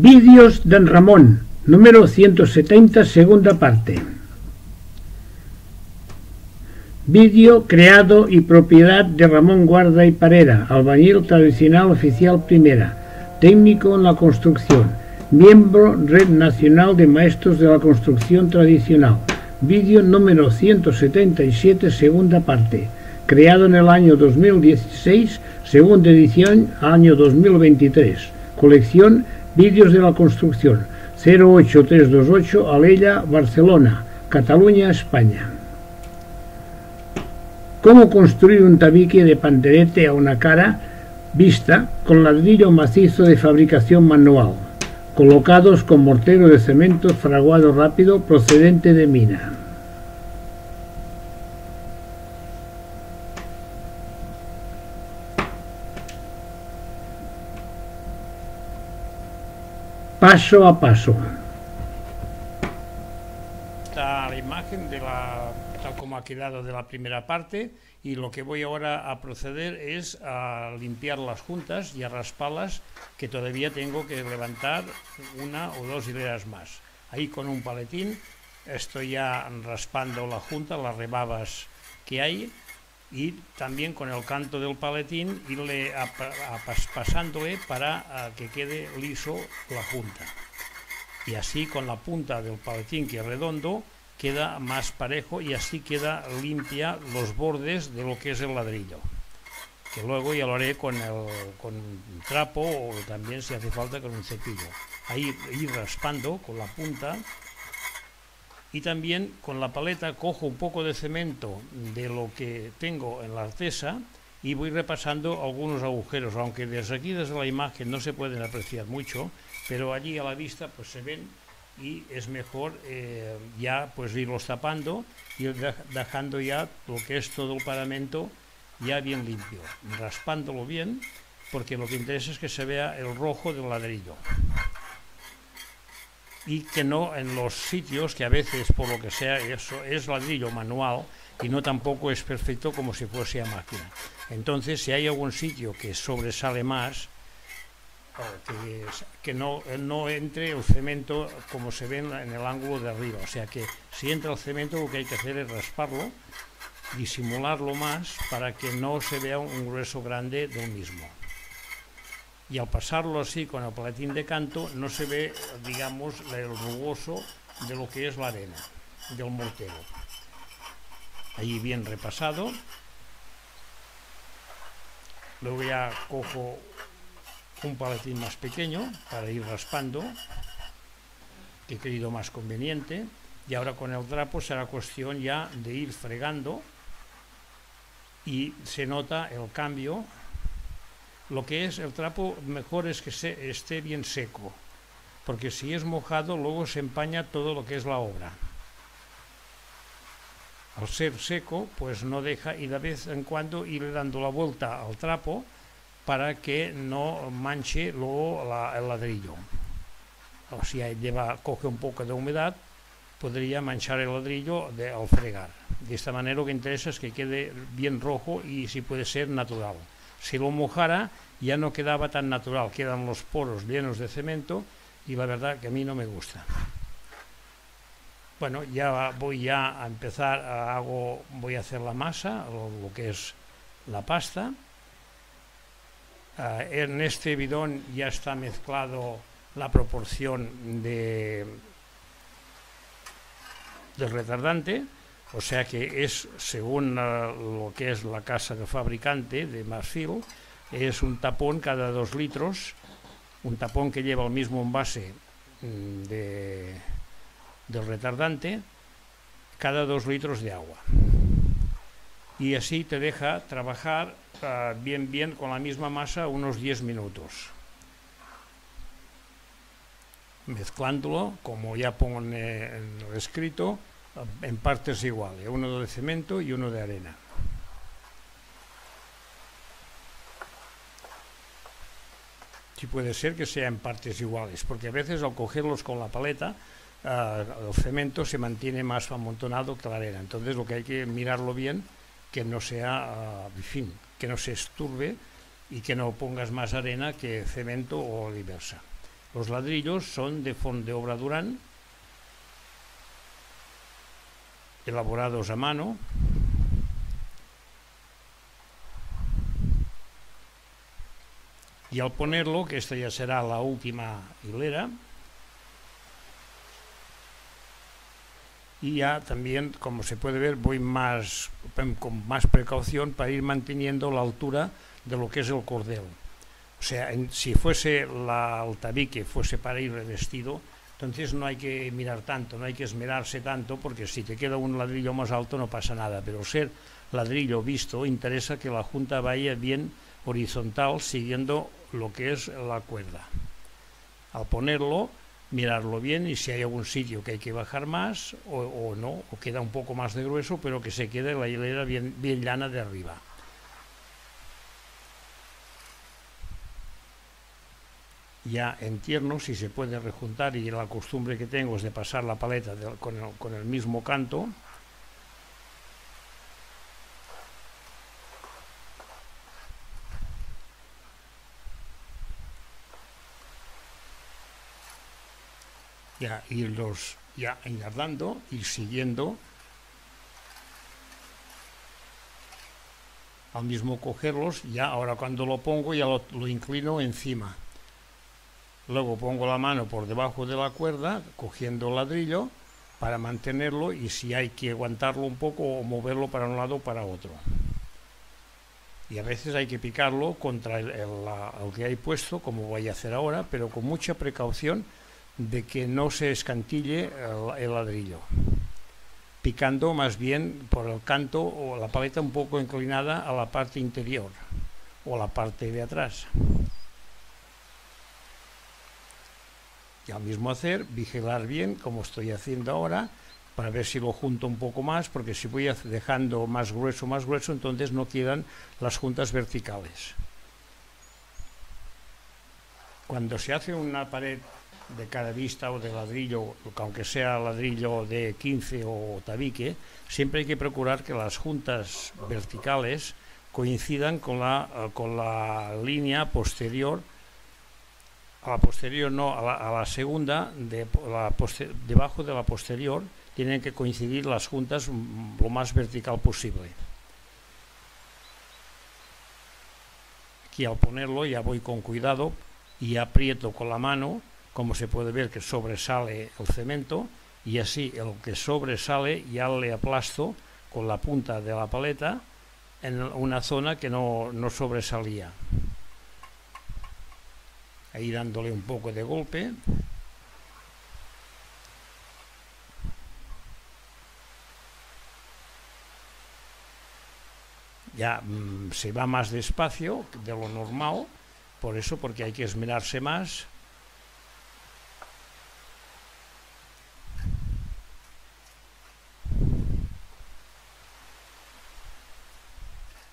Vídeos de Ramón, número 170, segunda parte. Vídeo creado y propiedad de Ramón Guarda y Parera, albañil tradicional oficial primera, técnico en la construcción, miembro Red Nacional de Maestros de la Construcción Tradicional. Vídeo número 177, segunda parte. Creado en el año 2016, segunda edición, año 2023. Colección Vídeos de la construcción 08328 Alella, Barcelona, Cataluña, España. Cómo construir un tabique de panderete a una cara vista con ladrillo macizo de fabricación manual, colocados con mortero de cemento fraguado rápido procedente de mina. Paso a paso. La imagen de la, tal como ha quedado de la primera parte y lo que voy ahora a proceder es a limpiar las juntas y a rasparlas que todavía tengo que levantar una o dos hileras más. Ahí con un paletín estoy ya raspando la junta, las rebabas que hay y también con el canto del paletín irle pasándole para que quede liso la punta. Y así con la punta del paletín que es redondo queda más parejo y así queda limpia los bordes de lo que es el ladrillo. Que luego ya lo haré con, el, con un trapo o también si hace falta con un cepillo. Ahí ir raspando con la punta y también con la paleta cojo un poco de cemento de lo que tengo en la artesa y voy repasando algunos agujeros, aunque desde aquí, desde la imagen, no se pueden apreciar mucho, pero allí a la vista pues se ven y es mejor eh, ya pues irlos tapando y dejando ya lo que es todo el paramento ya bien limpio, raspándolo bien, porque lo que interesa es que se vea el rojo del ladrillo y que no en los sitios que a veces por lo que sea eso es ladrillo manual y no tampoco es perfecto como si fuese a máquina. Entonces, si hay algún sitio que sobresale más, que, que no, no, entre el cemento como se ve en, en, el ángulo de arriba. O sea que si entra el cemento lo que hay que hacer es rasparlo, disimularlo más para que no se vea un grueso grande del mismo y al pasarlo así con el paletín de canto no se ve, digamos, el rugoso de lo que es la arena del mortero. Allí bien repasado. Luego ya cojo un paletín más pequeño para ir raspando, que he querido más conveniente. Y ahora con el trapo será cuestión ya de ir fregando y se nota el cambio lo que es el trapo mejor es que se, esté bien seco, porque si es mojado luego se empaña todo lo que es la obra. Al ser seco, pues no deja y de vez en cuando ir dando la vuelta al trapo para que no manche luego la, el ladrillo. O si lleva, coge un poco de humedad, podría manchar el ladrillo de, al fregar. De esta manera lo que interesa es que quede bien rojo y si puede ser natural. Si lo mojara ya no quedaba tan natural, quedan los poros llenos de cemento y la verdad que a mí no me gusta. Bueno, ya voy ya a empezar, hago, voy a hacer la masa, lo, lo que es la pasta. Uh, en este bidón ya está mezclado la proporción de, del retardante, o sea que es según uh, lo que es la casa del fabricante de Marfil, es un tapón cada dos litros, un tapón que lleva el mismo envase mm, de, del retardante cada dos litros de agua. Y así te deja trabajar uh, bien bien con la misma masa unos 10 minutos. Mezclándolo, como ya pongo en el escrito, en partes iguales, uno de cemento y uno de arena. Si puede ser que sea en partes iguales, porque a veces al cogerlos con la paleta, uh, el cemento se mantiene más amontonado que la arena. Entonces lo que hay que mirarlo bien, que no sea, uh, en fin, que no se esturbe y que no pongas más arena que cemento o diversa. Los ladrillos son de fondo de obra Durán, elaborados a mano, y al ponerlo, que esta ya será la última hilera, y ya también, como se puede ver, voy más con más precaución para ir manteniendo la altura de lo que es el cordel. O sea, si fuese la, el tabique fuese para ir revestido, entonces no hay que mirar tanto, no hay que esmerarse tanto, porque si te queda un ladrillo más alto no pasa nada, pero ser ladrillo visto interesa que la junta vaya bien horizontal siguiendo lo que es la cuerda. Al ponerlo, mirarlo bien y si hay algún sitio que hay que bajar más o, no, o queda un poco más de grueso, pero que se quede la hilera bien, bien llana de arriba. Ya en tierno, si se puede rejuntar y la costumbre que tengo es de pasar la paleta con, el, mismo canto, ya irlos ya engarrando y siguiendo. Al mismo cogerlos ya ahora cuando lo pongo ya lo, inclino encima luego pongo la mano por debajo de la cuerda cogiendo el ladrillo para mantenerlo y si hay que aguantarlo un poco o moverlo para un lado o para otro y a veces hay que picarlo contra el, que hay puesto como voy a hacer ahora pero con mucha precaución de que no se escantille el, el, ladrillo, picando más bien por el canto o la paleta un poco inclinada a la parte interior o la parte de atrás. Y al mismo hacer, vigilar bien como estoy haciendo ahora, para ver si lo junto un poco más, porque si voy dejando más grueso, más grueso, entonces no quedan las juntas verticales. Cuando se hace una pared de cada vista o de ladrillo, aunque sea ladrillo de 15 o tabique, siempre hay que procurar que las juntas verticales coincidan con la, con la línea posterior, a la posterior no, a la, segunda, debajo de la posterior, tienen que coincidir las juntas lo más vertical posible. Aquí al ponerlo ya voy con cuidado y aprieto con la mano como se puede ver que sobresale el cemento y así el que sobresale ya le aplasto con la punta de la paleta en una zona que no, no sobresalía. Ahí dándole un poco de golpe. Ya mmm, se va más despacio de lo normal, por eso, porque hay que esmerarse más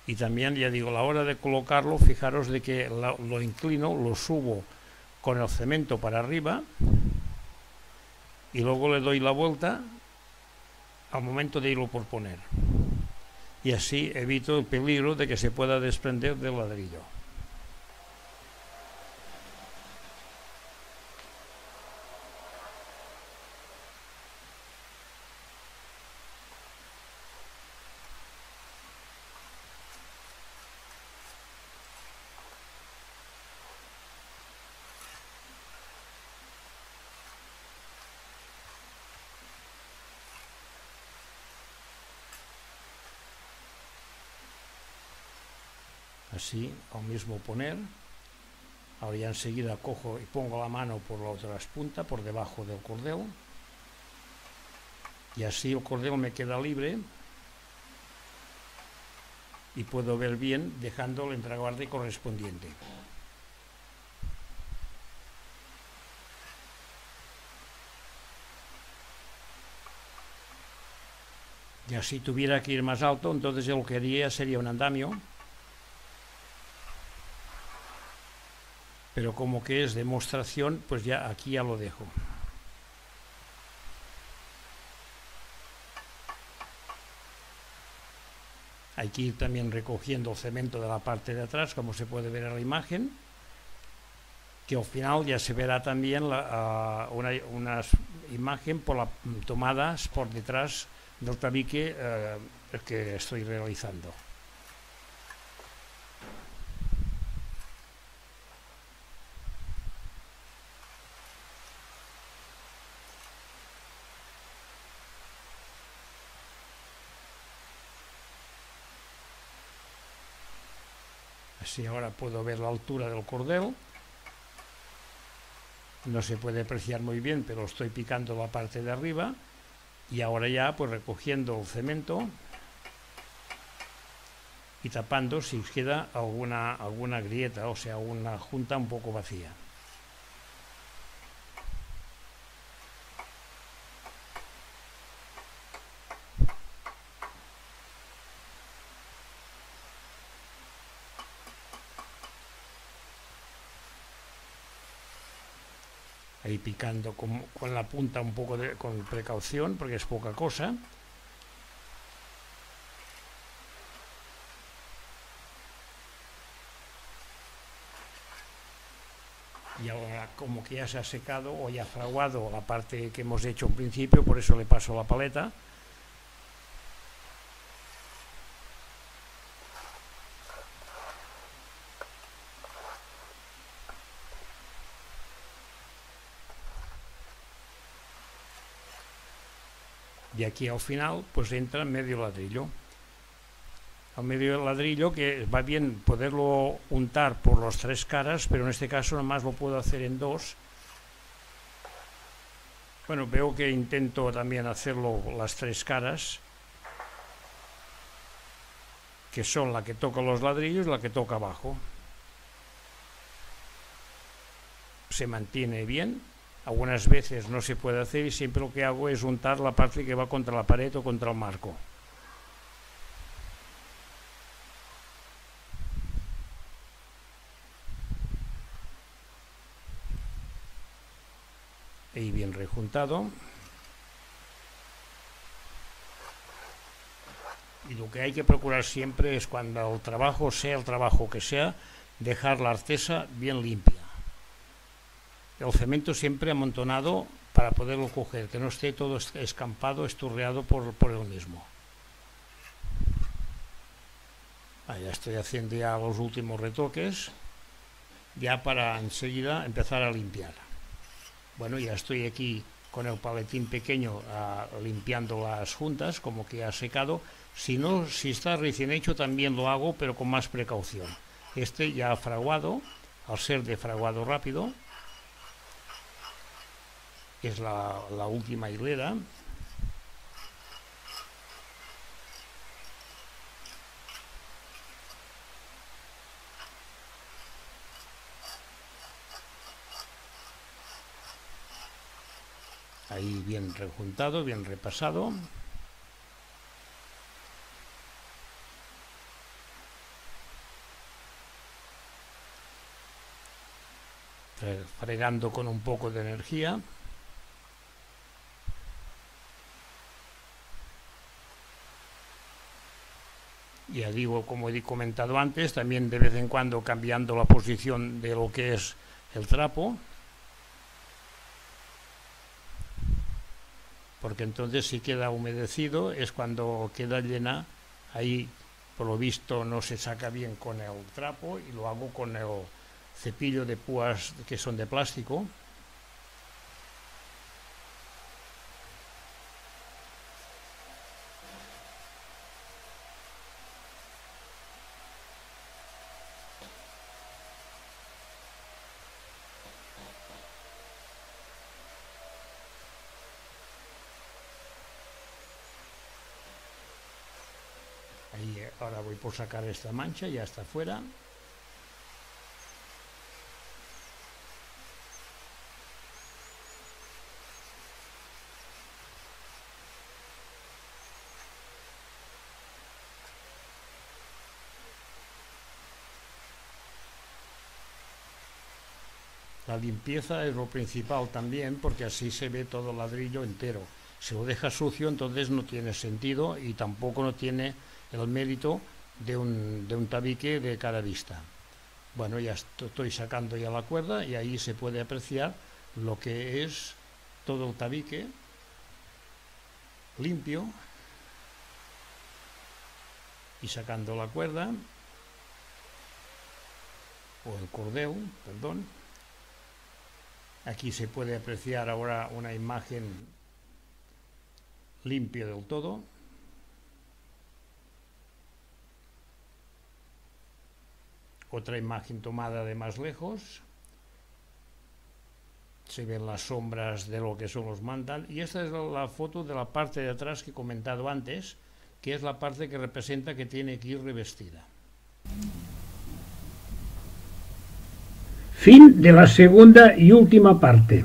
y también ya digo la hora de colocarlo fijaros de que lo inclino lo subo con el cemento para arriba y luego le doy la vuelta al momento de irlo por poner. Y así evito el peligro de que se pueda desprender del ladrillo así al mismo poner ahora ya enseguida cojo y pongo la mano por la otra punta por debajo del cordel y así el cordel me queda libre y puedo ver bien dejando el entreguarde correspondiente. Y así tuviera que ir más alto entonces lo que haría sería un andamio pero como que es demostración, pues ya aquí ya lo dejo. Hay que ir también recogiendo cemento de la parte de atrás, como se puede ver en la imagen. que al final ya se verá también una, imagen por tomadas por detrás del tabique uh, que estoy realizando. Así ahora puedo ver la altura del cordel. No se puede apreciar muy bien, pero estoy picando la parte de arriba. Y ahora ya pues recogiendo el cemento y tapando si queda alguna, alguna grieta, o sea, una junta un poco vacía. Ahí picando con, la punta un poco de, con precaución porque es poca cosa. Y ahora como que ya se ha secado o ya fraguado la parte que hemos hecho en principio por eso le paso la paleta y aquí al final pues entra medio ladrillo. Al medio ladrillo que va bien poderlo untar por las tres caras pero en este caso nada más lo puedo hacer en dos. Bueno veo que intento también hacerlo las tres caras que son la que toca los ladrillos y la que toca abajo. Se mantiene bien algunas veces no se puede hacer y siempre lo que hago es untar la parte que va contra la pared o contra el marco. Y bien rejuntado. Y lo que hay que procurar siempre es cuando el trabajo, sea el trabajo que sea, dejar la artesa bien limpia el cemento siempre amontonado para poderlo coger, que no esté todo escampado, esturreado por, por él mismo. Ah, ya estoy haciendo ya los últimos retoques, ya para enseguida empezar a limpiar. Bueno, ya estoy aquí con el paletín pequeño ah, limpiando las juntas, como que ha secado. Si no, si está recién hecho también lo hago, pero con más precaución. Este ya ha fraguado, al ser de fraguado rápido, es la, la última hilera. Ahí bien rejuntado, bien repasado. fregando con un poco de energía. Ya digo, como he comentado antes, también de vez en cuando cambiando la posición de lo que es el trapo, porque entonces si queda humedecido es cuando queda llena, ahí por lo visto no se saca bien con el trapo y lo hago con el cepillo de púas que son de plástico. Ahora voy por sacar esta mancha, ya está fuera. La limpieza es lo principal también porque así se ve todo el ladrillo entero. Si lo deja sucio entonces no tiene sentido y tampoco no tiene el mérito de un, de un tabique de cada vista. Bueno, ya estoy sacando ya la cuerda y ahí se puede apreciar lo que es todo el tabique limpio y sacando la cuerda o el cordeo, perdón. Aquí se puede apreciar ahora una imagen limpia del todo. Otra imagen tomada de más lejos. Se ven las sombras de lo que son los mandan. Y esta es la foto de la parte de atrás que he comentado antes, que es la parte que representa que tiene que ir revestida. Fin de la segunda y última parte.